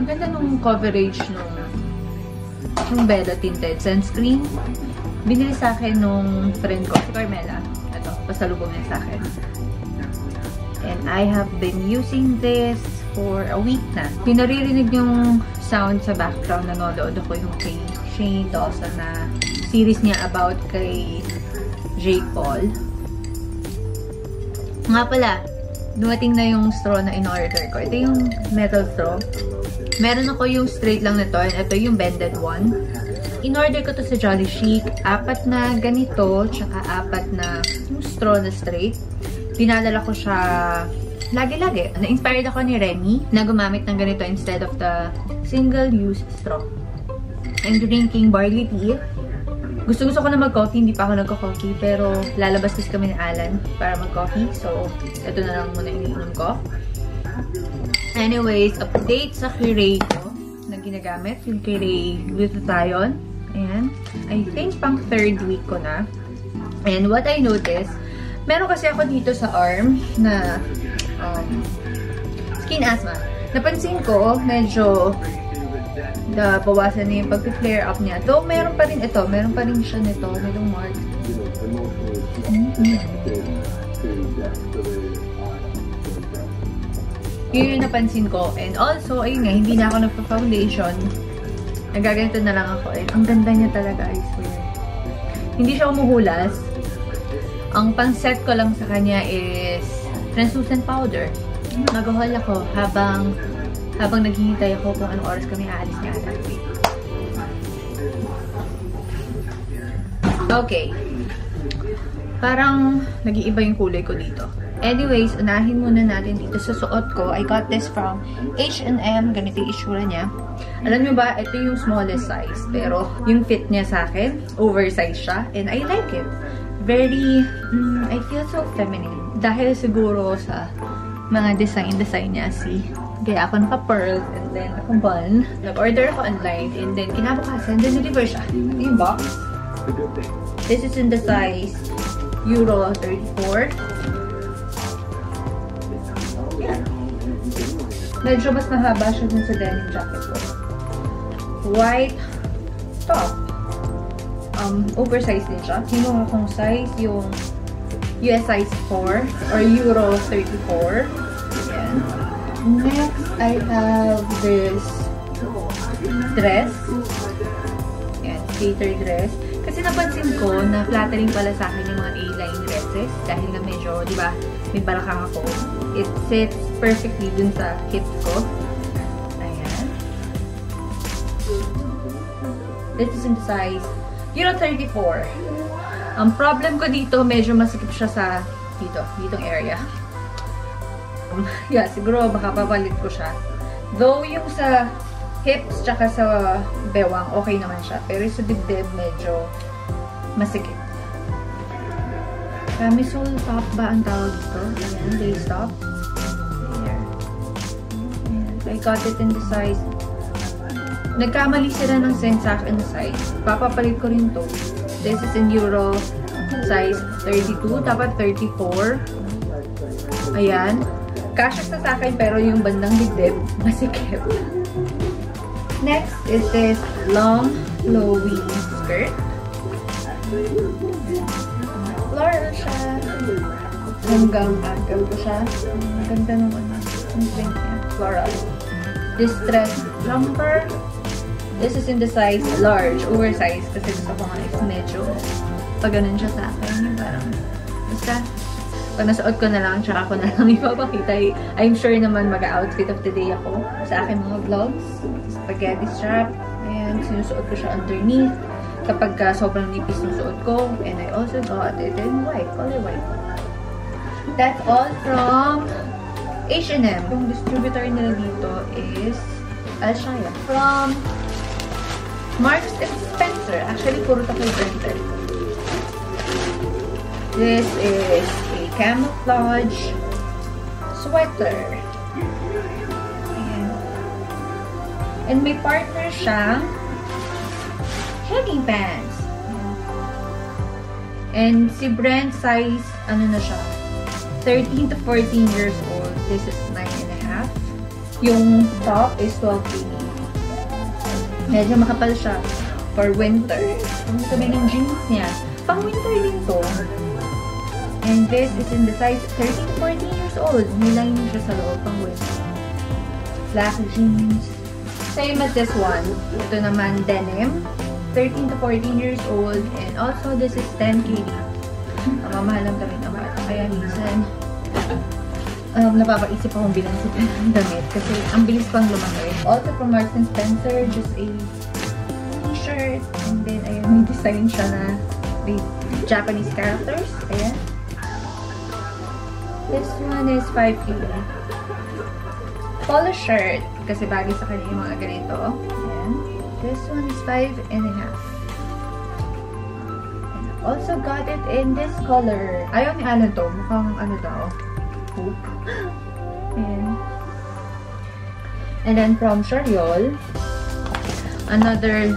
Ang ganda nung coverage nung yung Bella Tinted Sunscreen. Binili sa akin nung friend ko, si Carmela. Ito, pasalubong niya sa akin. And I have been using this for a week na. Pinaririnig yung sound sa background. Nanonood ako yung kay Shane Dawson na series niya about kay Jake Paul. Nga pala, dumating na yung straw na in-order ko. Ito yung metal straw. Meron ako yung straight lang nito and ito yung bended one. In-order ko to sa Jolly Chic. Apat na ganito, tsaka apat na yung straw na straight. Pinadala ko siya lagi-lagi. Na-inspired ako ni Remy na gumamit ng ganito instead of the single-use straw. I'm drinking barley tea. Gusto-gusto ko na mag-coffee, hindi pa ako nagko-coffee, pero lalabas kasi kami ni Alan para mag-coffee. So, ito na lang muna iniinom ko. Anyways, update sa ko na ginagamit. Yung Kiray Glutathione. Ayan. I think pang third week ko na. And what I noticed, meron kasi ako dito sa arm na um, skin asthma. Napansin ko, medyo na bawasan na yung pag-flare up niya. Though, meron pa rin ito. Meron pa rin siya nito. Nitong mark. Mm -hmm. Yun yung napansin ko. And also, ayun nga, hindi na ako nagpa-foundation. Nagaganito na lang ako. Eh. Ang ganda niya talaga, I swear. Hindi siya umuhulas. Ang pang-set ko lang sa kanya is translucent powder. Nag-haul ako habang habang naghihintay ako kung anong oras kami aalis ni. Okay. Parang nag-iiba yung kulay ko dito. Anyways, unahin muna natin dito sa suot ko. I got this from H&M. Ganito yung issue niya. Alam nyo ba, ito yung smallest size. Pero yung fit niya sa akin, oversized siya. And I like it. Very, mm, I feel so feminine. Dahil siguro sa mga design-design niya. See? Kaya ako naka-pearl and then naka-bun. Nag-order ako online and then kinabukasan, deliver siya. Yung box. This is in the size Euro 34. Medyo mas mahaba siya dun sa denim jacket ko. White top. Um, oversized din siya. Hinong akong size, yung US size 4 or Euro 34. Ayan. Next, I have this dress. Ayan, skater dress. Kasi napansin ko na flattering pala sa akin yung mga A-line dresses. Dahil na medyo, di ba, may balakang ako. It sits perfectly dun sa hips ko. Ayan. This is in the size Euro 34. Ang problem ko dito, medyo masikip siya sa dito, ditong area. Yeah, siguro baka papalit ko siya. Though yung sa hips tsaka sa bewang, okay naman siya. Pero sa dibdib, medyo masikip. Camisole top ba ang tawag dito? Ayan, lace top. There. Ayan. I got it in the size. Nagkamali sila ng send sa size. Papapalit ko rin to. This is in Euro size 32. Dapat 34. Ayan. Kasha sa akin pero yung bandang dibdib, masikip. Next is this long, flowy skirt. Floral siya. Hanggang ankle ko siya. Ang ganda ng ano. Ang print niya. Floral. Distressed jumper. This is in the size large, oversized, kasi gusto ko nga is medyo pag ganun siya sa akin, yung parang, basta, pag nasuot ko na lang, tsaka ko na lang ipapakita. I'm sure naman mag-outfit of the day ako sa akin mga vlogs. Spaghetti strap, and sinusuot ko siya underneath kapag uh, sobrang nipis yung suot ko. And I also got it in white, color white. That's all from H&M. Yung distributor nila dito is Alshaya. From Marks and Spencer. Actually, puro to kay Brenda. This is a camouflage sweater. Ayan. And may partner siyang jogging pants. And si Brent size, ano na siya, 13 to 14 years old. This is 9 and a half. Yung top is 12 KD. Medyo makapal siya for winter. Kung sabi ng jeans niya, pang winter din to. And this is in the size 13 to 14 years old. Nilang siya sa loob pang winter. Black jeans. Same as this one. Ito naman denim. 13 to 14 years old. And also this is 10 KD. Mamahal lang kami ng bata. Kaya minsan, um, napapaisip akong bilang sa damit kasi ang bilis pang lumaki. Also from Marks and Spencer, just a t-shirt and then ayun, may design siya na with Japanese characters. Ayan. This one is 5 kilo. Polo shirt kasi bagay sa kanya yung mga ganito. This one is 5 and a half. And I also got it in this color. Ayaw ni Alan to. Mukhang ano daw hoop. And, and then from Shariol, another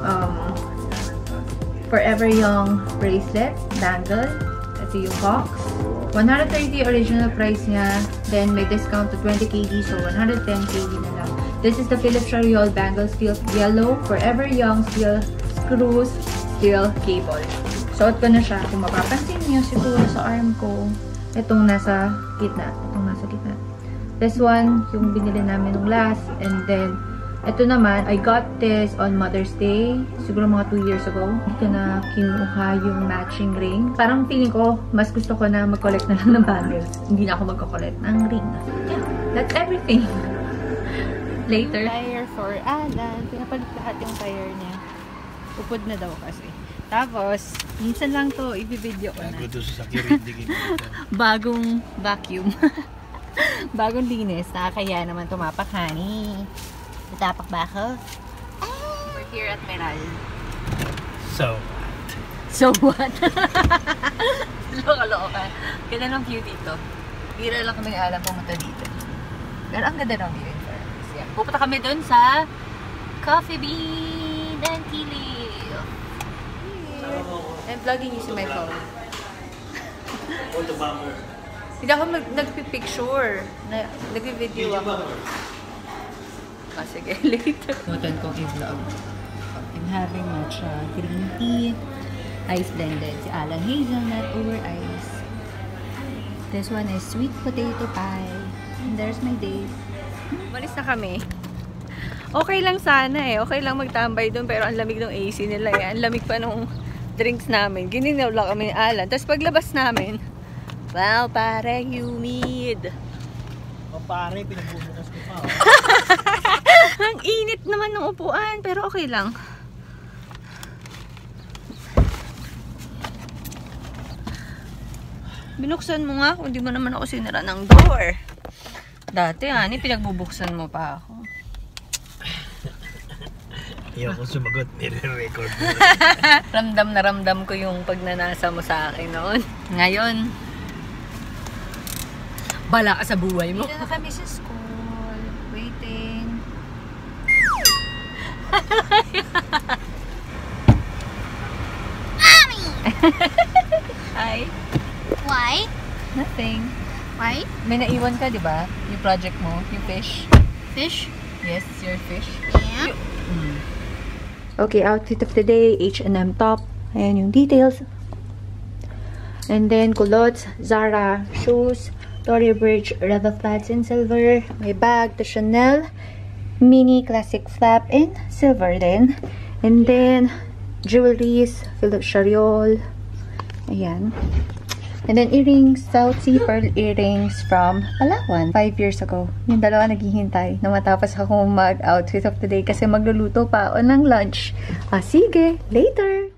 um, Forever Young bracelet, bangle. Ito yung box. 130 original price niya. Then may discount to 20 kg, so 110 kg na. This is the Philips Shariol bangle steel yellow, Forever Young steel screws, steel cable. Suot ko na siya. Kung mapapansin niyo siguro sa arm ko, itong nasa gitna. Itong nasa gitna. This one, yung binili namin nung last. And then, ito naman, I got this on Mother's Day. Siguro mga 2 years ago. Dito na kinuha yung matching ring. Parang feeling ko, mas gusto ko na mag-collect na lang ng bangles. Hindi na ako mag-collect ng ring. Yeah, that's everything. Later. Tire for Alan. Pinapalit lahat yung tire niya. Upod na daw kasi. Tapos, minsan lang to, ibibideo ko na. Bago to sa security. Bagong vacuum. Bagong linis. Nakakaya naman tumapak, honey. Tapak ba ako? We're here at Meral. so, So what? Loka-loka. Ganda ng view dito. Bira lang kami alam pumunta dito. Pero ang ganda ng view. Pupunta kami dun sa Coffee Bean and Kili. I'm vlogging using my phone. Hindi ako mag nagpipicture. Na, nagpi-video ako. Ah, sige, later. Butan kong i-vlog. I'm having matcha green tea. Ice blended. Si Alan hazelnut over ice. This one is sweet potato pie. And there's my date. Malis na kami. Okay lang sana eh. Okay lang magtambay doon pero ang lamig ng AC nila eh. Ang lamig pa nung drinks namin. Gininaw lang kami ni Alan. Tapos paglabas namin, wow, pare, humid. o pare, pinagbubukas ko pa. Oh. Ang init naman ng upuan, pero okay lang. Binuksan mo nga kung di mo naman ako sinira ng door. Dati, ani, pinagbubuksan mo pa ako. Ayaw ko sumagot, nire-record mo. ramdam na ramdam ko yung pagnanasa mo sa akin noon. Ngayon, bala ka sa buhay mo. Dito na kami sa school. Waiting. Hi. Why? Nothing. Why? May naiwan ka, di ba? Yung project mo, yung fish. Fish? Yes, your fish. Yeah. Okay, outfit of the day, H&M top. Ayan yung details. And then, culottes, Zara, shoes, Tory Burch, Rebel flats in silver. My bag, the Chanel mini classic flap in silver then. And then, jewelries, Philip Chariol. Ayan. And then, earrings, South Sea Pearl earrings from Palawan. Five years ago. Yung dalawa naghihintay na matapos ako mag-outfit of the day kasi magluluto pa ako ng lunch. Ah, sige, later!